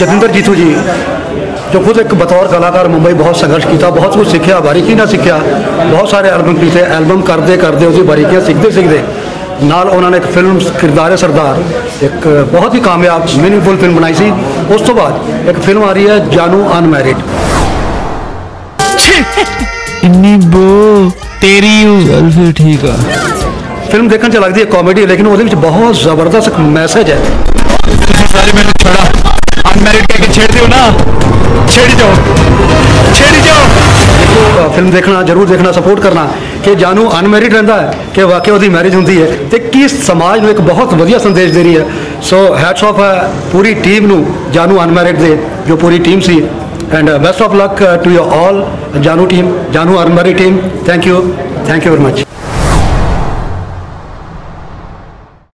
जतेंद्र जीतू जी जो खुद एक बतौर कलाकार मुंबई बहुत संघर्ष किया बहुत कुछ सीखा बारीकी ना सीखा बहुत सारे एल्बम किए एल्बम करते करते उसकी बारीकियाँ सीखते सीखते। नाल उन्होंने एक फ़िल्म किरदार सरदार एक बहुत ही कामयाब मीनिंगफुल फ़िल्म बनाई थी उस तो बाद एक फ़िल्म आ रही है जानू अनमैरिड इन्नी बो तेरी चल फिर ठीक है फ़िल्म देखने लगती है कॉमेडी लेकिन वो बहुत ज़बरदस्त मैसेज है। ਜ਼ਬਰਦਸਤ ਮੈਸੇਜ ਹੈ ਤੁਸੀਂ ਸਾਰੇ ਮੈਨੂੰ ਛੜਾ ਅਨਮੈਰਿਡ ਕਹਿ ਕੇ ਛੇੜਦੇ ਹੋ ਨਾ ਛੇੜੀ ਜਾਓ ਛੇੜੀ ਜਾਓ ਫਿਲਮ ਦੇਖਣਾ ਜਰੂਰ ਦੇਖਣਾ ਸਪੋਰਟ ਕਰਨਾ ਕਿ ਜਾਨੂ ਅਨਮੈਰਿਡ ਰਹਿੰਦਾ ਹੈ ਕਿ ਵਾਕਿਆ ਉਹਦੀ ਮੈਰਿਜ ਹੁੰਦੀ ਹੈ ਤੇ ਕੀ ਸਮਾਜ ਨੂੰ ਇੱਕ ਬਹੁਤ ਵਧੀਆ ਸੰਦੇਸ਼ ਦੇ ਰਹੀ ਹੈ ਸੋ ਹੈਟਸ ਆਫ ਹੈ ਪੂਰੀ ਟੀਮ ਨੂੰ ਜਾਨੂ ਅਨਮੈਰਿਡ ਦੇ ਜੋ ਪੂਰੀ team C and best of luck to you all Jaanu team Jaanu unmarried team thank you thank you very much